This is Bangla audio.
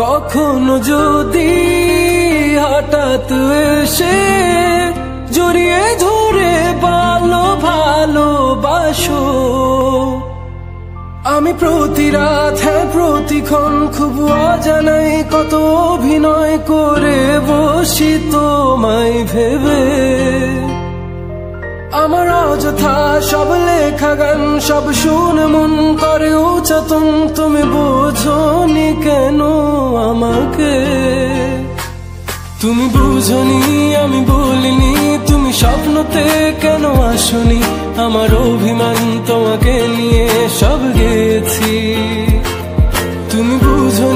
কখনো যদি হঠাৎ এসে জড়িয়ে ধরে ভালো ভালোবাসো আমি প্রতি রাত হ্যাঁ প্রতিক্ষণ খুব অজানাই কত অভিনয় করে বসি তোমায় ভেবে। আমার অযথা সব লেখা গান, সব শুনে মন করে উচাতন তুমি কেন আমাকে তুমি বুঝনি, আমি বলিনি, তুমি স্বপ্নতে কেন আসনি? আমার অভিমান তোমাকে নিয়ে সব গেছি তুমি বুঝনি